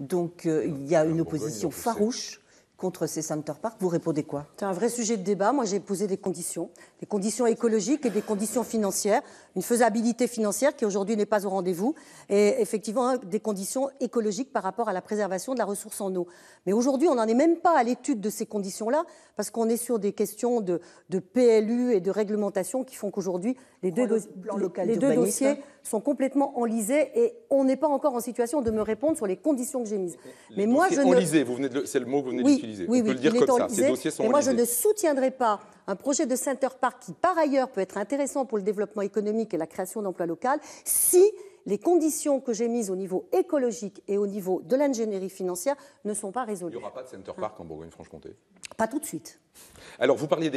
Donc euh, il y a une opposition farouche contre ces center parks. Vous répondez quoi? C'est un vrai sujet de débat. Moi, j'ai posé des conditions, des conditions écologiques et des conditions financières, une faisabilité financière qui aujourd'hui n'est pas au rendez-vous, et effectivement des conditions écologiques par rapport à la préservation de la ressource en eau. Mais aujourd'hui, on n'en est même pas à l'étude de ces conditions-là, parce qu'on est sur des questions de, PLU et de réglementation qui font qu'aujourd'hui, les deux, les deux dossiers sont complètement enlisés et on n'est pas encore en situation de me répondre sur les conditions que j'ai mises. Mais moi, je enlisés, ne... c'est le mot que vous venez d'utiliser. Oui, on peut le dire comme ça. Ces dossiers sont Mais moi, je ne soutiendrai pas un projet de Center Park qui, par ailleurs, peut être intéressant pour le développement économique et la création d'emplois locaux, si les conditions que j'ai mises au niveau écologique et au niveau de l'ingénierie financière ne sont pas résolues. Il n'y aura pas de Center Park en Bourgogne-Franche-Comté? Pas tout de suite. Alors, vous parliez des